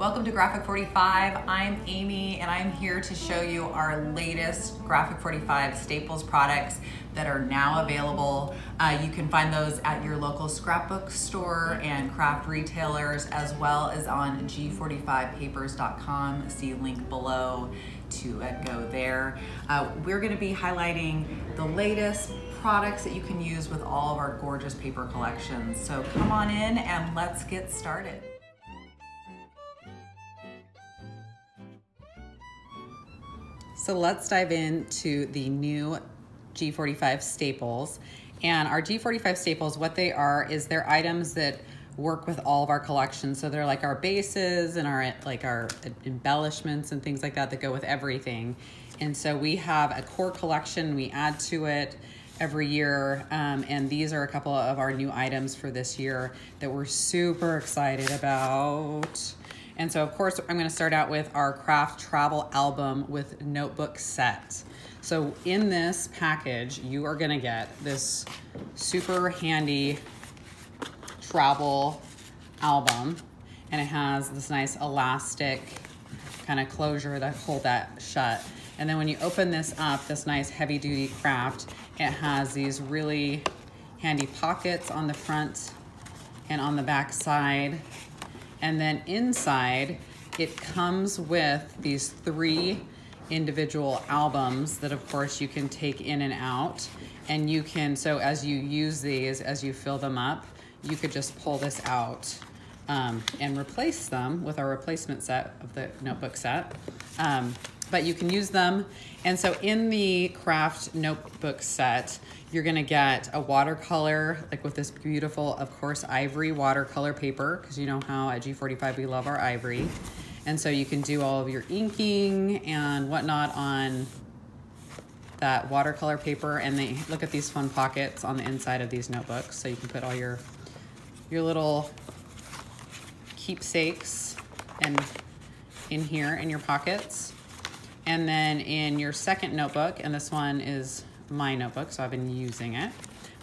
Welcome to Graphic 45. I'm Aimee and I'm here to show you our latest Graphic 45 Staples products that are now available. Uh, you can find those at your local scrapbook store and craft retailers as well as on g45papers.com. See link below to uh, go there. Uh, we're going to be highlighting the latest products that you can use with all of our gorgeous paper collections. So come on in and let's get started. So let's dive into the new G45 staples. And our G45 staples, what they are is they're items that work with all of our collections. So they're like our bases and our like our embellishments and things like that that go with everything. And so we have a core collection, we add to it every year. Um, and these are a couple of our new items for this year that we're super excited about. And so of course, I'm gonna start out with our kraft travel album with notebook set. So in this package, you are gonna get this super handy travel album and it has this nice elastic kind of closure that hold that shut. And then when you open this up, this nice heavy duty kraft, it has these really handy pockets on the front and on the back side and then inside, it comes with these three individual albums that of course you can take in and out. And you can, so as you use these, as you fill them up, you could just pull this out um, and replace them with our replacement set of the notebook set. Um, but you can use them. And so in the kraft notebook set, you're gonna get a watercolor, like with this beautiful, of course, ivory watercolor paper, because you know how at G45 we love our ivory. And so you can do all of your inking and whatnot on that watercolor paper. And they look at these fun pockets on the inside of these notebooks. So you can put all your, your little keepsakes and in here in your pockets. And then in your second notebook, and this one is my notebook, so I've been using it,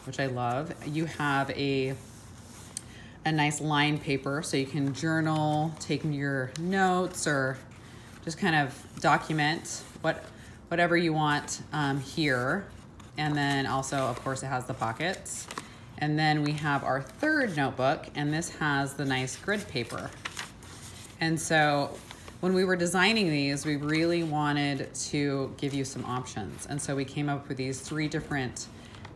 which I love. You have a a nice line paper so you can journal, take your notes, or just kind of document what whatever you want um, here. And then also, of course, it has the pockets. And then we have our third notebook, and this has the nice grid paper. And so when we were designing these, we really wanted to give you some options. And so we came up with these three different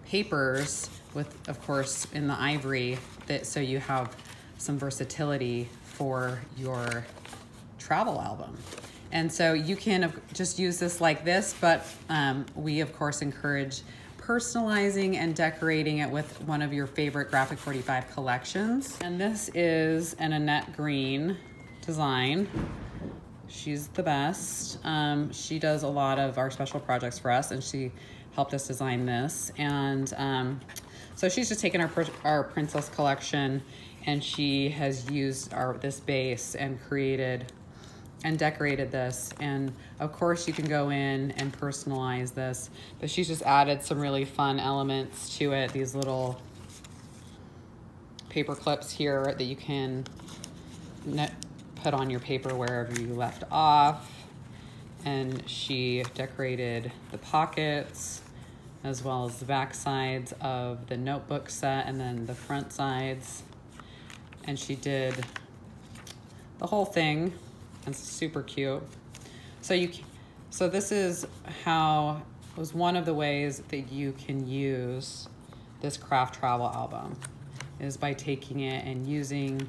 papers with, of course, in the ivory, that so you have some versatility for your travel album. And so you can just use this like this, but um, we of course encourage personalizing and decorating it with one of your favorite Graphic 45 collections. And this is an Annette Green design She's the best. Um, she does a lot of our special projects for us and she helped us design this. And um, so she's just taken our, our princess collection and she has used our this base and created and decorated this. And of course you can go in and personalize this, but she's just added some really fun elements to it. These little paper clips here that you can put on your paper wherever you left off. And she decorated the pockets as well as the back sides of the notebook set and then the front sides. And she did the whole thing. It's super cute. So you, so this is how, it was one of the ways that you can use this kraft travel album is by taking it and using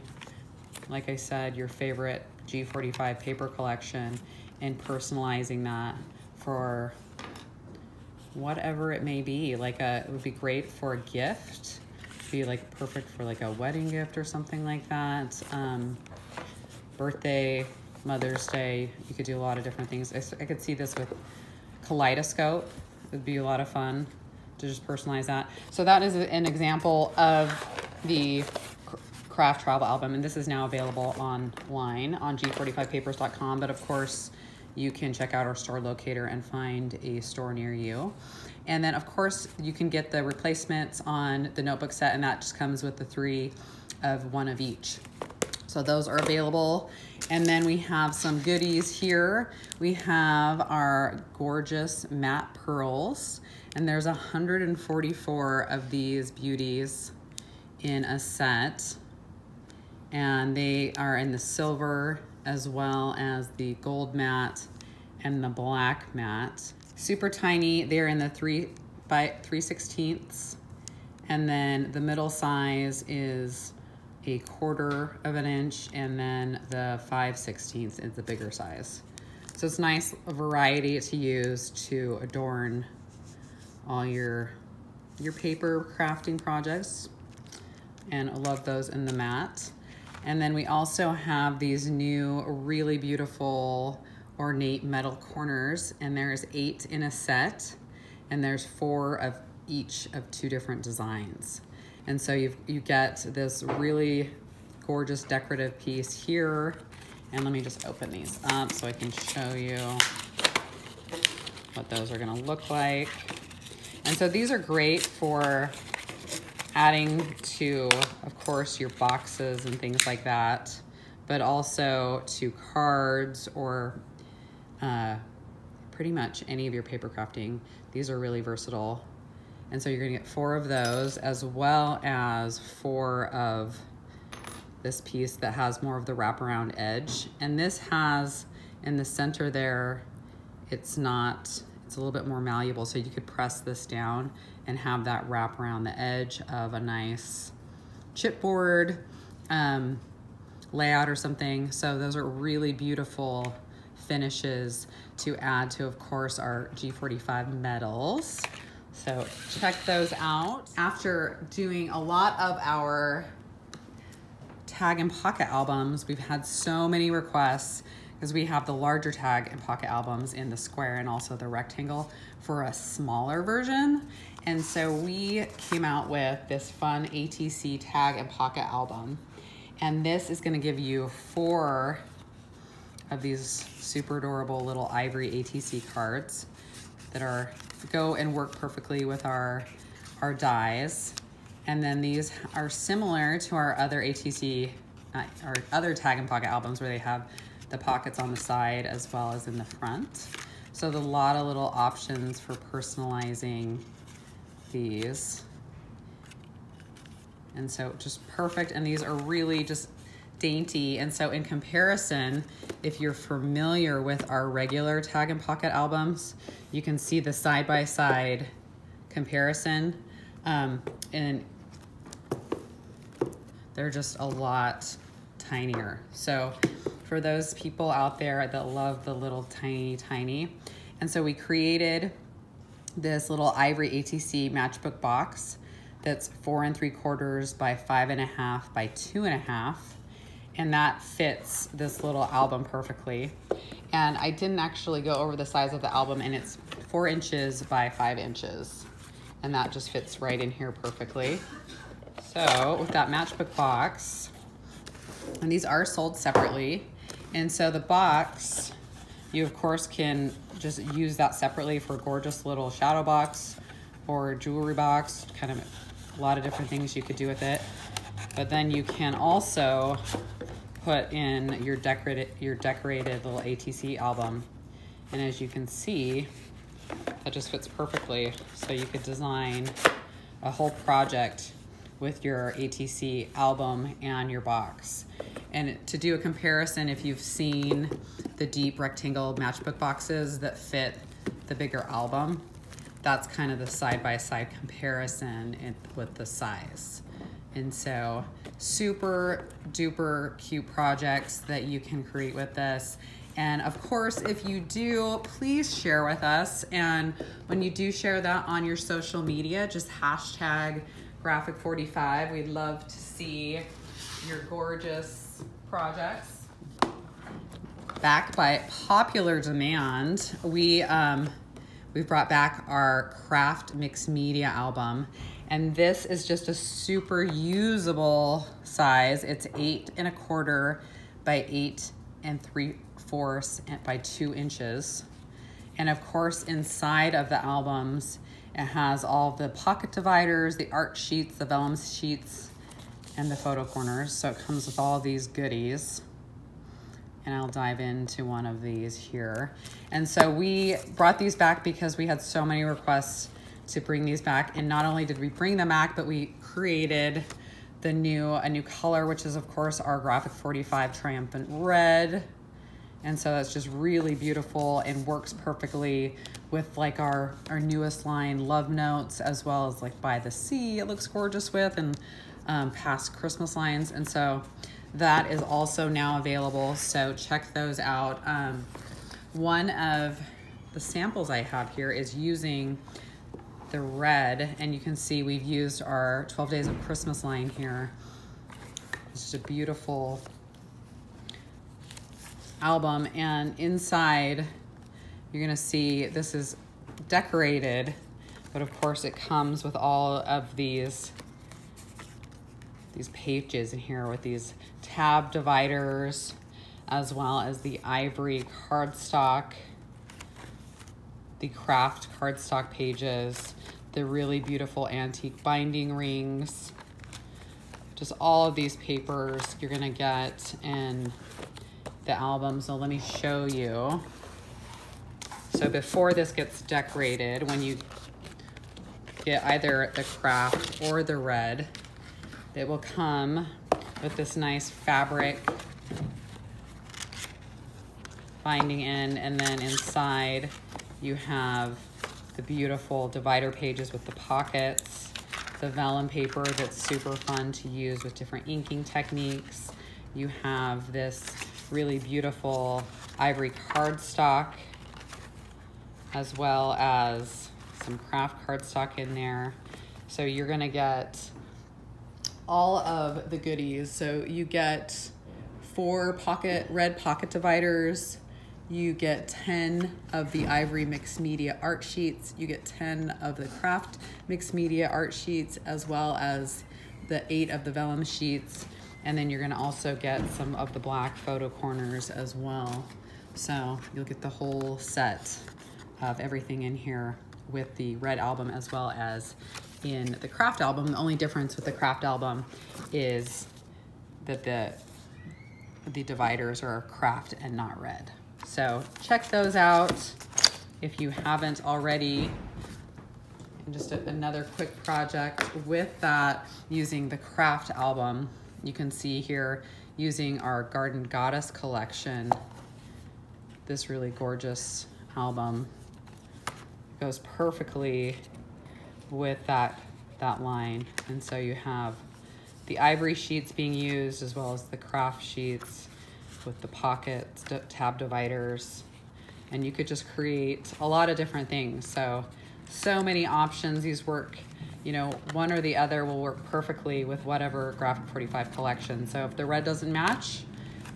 like I said, your favorite G45 paper collection and personalizing that for whatever it may be. Like a, it would be great for a gift. Be like perfect for like a wedding gift or something like that. Um, birthday, Mother's Day, you could do a lot of different things. I, I could see this with kaleidoscope. It would be a lot of fun to just personalize that. So that is an example of the kraft travel album and this is now available online on g45papers.com but of course you can check out our store locator and find a store near you and then of course you can get the replacements on the notebook set and that just comes with the three of one of each So those are available. And then we have some goodies here. We have our gorgeous matte pearls. And there's 144 of these beauties in a set. And they are in the silver as well as the gold matte and the black matte. Super tiny, they're in the three by 3 sixteenths. And then the middle size is a quarter of an inch and then the 5 sixteenths is the bigger size. So it's nice variety to use to adorn all your your paper crafting projects. And I love those in the matte. And then we also have these new really beautiful ornate metal corners and there's eight in a set and there's four of each of two different designs. And so you you get this really gorgeous decorative piece here. And let me just open these up so I can show you what those are gonna look like. And so these are great for adding to, of course, your boxes and things like that, but also to cards or uh, pretty much any of your paper crafting. These are really versatile. And so you're gonna get four of those as well as four of this piece that has more of the wraparound edge. And this has in the center there, it's not, it's a little bit more malleable. So you could press this down and have that wrap around the edge of a nice chipboard um, layout or something. So those are really beautiful finishes to add to, of course, our G45 metals. So check those out. After doing a lot of our tag and pocket albums, we've had so many requests because we have the larger tag and pocket albums in the square and also the rectangle for a smaller version. And so we came out with this fun ATC tag and pocket album. And this is gonna give you four of these super adorable little ivory ATC cards that are go and work perfectly with our, our dies. And then these are similar to our other ATC, uh, our other tag and pocket albums where they have the pockets on the side as well as in the front. So a lot of little options for personalizing these. And so just perfect. And these are really just dainty. And so in comparison, if you're familiar with our regular tag and pocket albums, you can see the side-by-side -side comparison. Um, and they're just a lot tinier. So for those people out there that love the little tiny, tiny. And so we created this little ivory ATC matchbook box that's four and three quarters by five and a half by two and a half. And that fits this little album perfectly. And I didn't actually go over the size of the album and it's four inches by five inches. And that just fits right in here perfectly. So with that matchbook box, and these are sold separately, and so the box, you of course can just use that separately for a gorgeous little shadow box or jewelry box, kind of a lot of different things you could do with it. But then you can also put in your decorated, your decorated little ATC album. And as you can see, that just fits perfectly. So you could design a whole project with your ATC album and your box. And to do a comparison, if you've seen the deep rectangle matchbook boxes that fit the bigger album, that's kind of the side-by-side -side comparison with the size. And so super duper cute projects that you can create with this. And of course, if you do, please share with us. And when you do share that on your social media, just hashtag graphic45. We'd love to see your gorgeous projects. Back by popular demand, we um, we've brought back our kraft mixed media album, and this is just a super usable size. It's eight and a quarter by eight and three fourths by two inches. And of course, inside of the albums, it has all the pocket dividers, the art sheets, the vellum sheets, and the photo corners. So it comes with all these goodies. And I'll dive into one of these here. And so we brought these back because we had so many requests to bring these back. And not only did we bring them back, but we created the new a new color, which is of course our Graphic 45 Triumphant Red. And so that's just really beautiful and works perfectly with like our, our newest line, Love Notes, as well as like By the Sea, it looks gorgeous with, and um, past Christmas lines. And so that is also now available. So check those out. Um, one of the samples I have here is using the red, and you can see we've used our 12 Days of Christmas line here. It's just a beautiful album, and inside you're gonna see this is decorated, but of course it comes with all of these these pages in here with these tab dividers as well as the ivory cardstock, the kraft cardstock pages, the really beautiful antique binding rings, just all of these papers you're gonna get in the album. So let me show you. So before this gets decorated, when you get either the kraft or the red, it will come with this nice fabric binding in and then inside you have the beautiful divider pages with the pockets, the vellum paper that's super fun to use with different inking techniques. You have this really beautiful ivory cardstock as well as some kraft cardstock in there. So you're gonna get all of the goodies. So you get four pocket red pocket dividers. You get 10 of the Ivory Mixed Media art sheets. You get 10 of the Kraft Mixed Media art sheets, as well as the eight of the vellum sheets. And then you're gonna also get some of the black photo corners as well. So you'll get the whole set of everything in here with the red album as well as in the kraft album. The only difference with the kraft album is that the the dividers are kraft and not red. So check those out if you haven't already. And just a, another quick project with that using the kraft album. You can see here using our Garden Goddess collection, this really gorgeous album goes perfectly with that, that line. And so you have the ivory sheets being used as well as the kraft sheets with the pockets, tab dividers, and you could just create a lot of different things. So, so many options. These work, you know, one or the other will work perfectly with whatever Graphic 45 collection. So if the red doesn't match,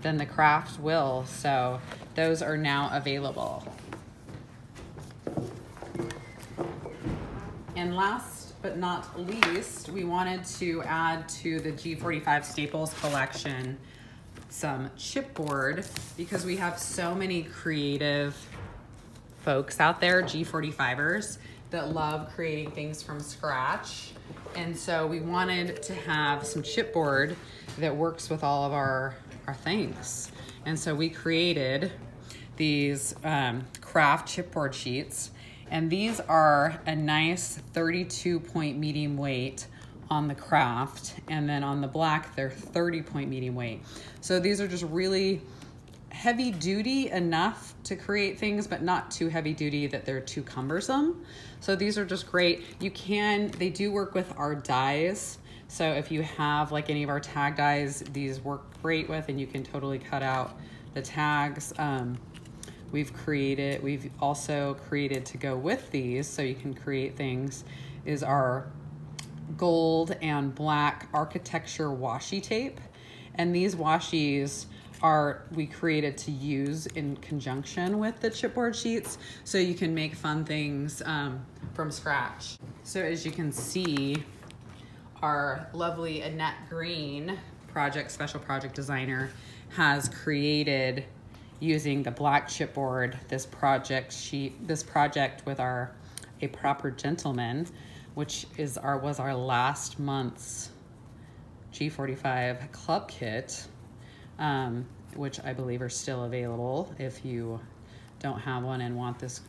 then the kraft will. So those are now available. And last but not least, we wanted to add to the G45 Staples collection some chipboard because we have so many creative folks out there, G45ers, that love creating things from scratch. And so we wanted to have some chipboard that works with all of our, our things. And so we created these um, kraft chipboard sheets and these are a nice 32 point medium weight on the kraft. And then on the black, they're 30 point medium weight. So these are just really heavy duty enough to create things, but not too heavy duty that they're too cumbersome. So these are just great. You can, they do work with our dies. So if you have like any of our tag dies, these work great with and you can totally cut out the tags. Um, we've created, we've also created to go with these so you can create things is our gold and black architecture washi tape. And these washies are we created to use in conjunction with the chipboard sheets so you can make fun things um, from scratch. So as you can see, our lovely Annette Green project, special project designer, has created using the black chipboard, this project sheet, this project with our A Proper Gentleman, which is our was our last month's G45 club kit, um, which I believe are still available if you don't have one and want this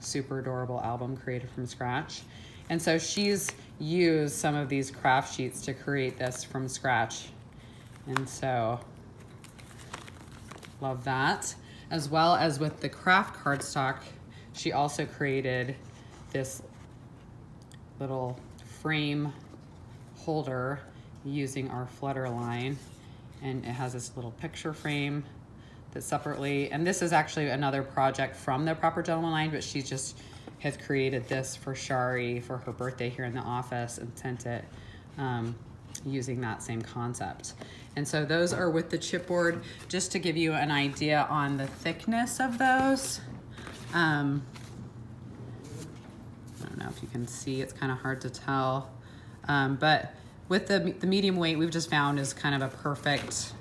super adorable album created from scratch. And so she's used some of these kraft sheets to create this from scratch. And so, love that. As well as with the kraft cardstock, she also created this little frame holder using our flutter line. And it has this little picture frame that separately, and this is actually another project from the Proper Gentleman line, but she just has created this for Shari for her birthday here in the office and sent it um, using that same concept. And so those are with the chipboard, just to give you an idea on the thickness of those. Um, don't know if you can see, it's kind of hard to tell. Um, but with the, the medium weight, we've just found is kind of a perfect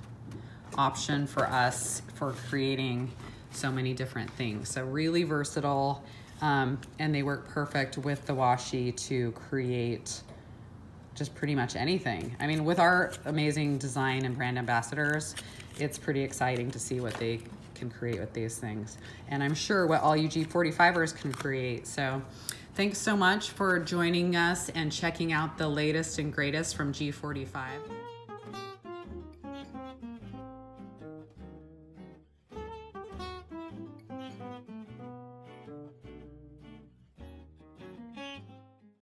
option for us for creating so many different things. So really versatile, um, and they work perfect with the washi to create just pretty much anything. I mean, with our amazing design and brand ambassadors, it's pretty exciting to see what they can create with these things. And I'm sure what all you G45ers can create. So thanks so much for joining us and checking out the latest and greatest from G45.